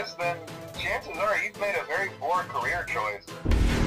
this, then chances are you've made a very poor career choice.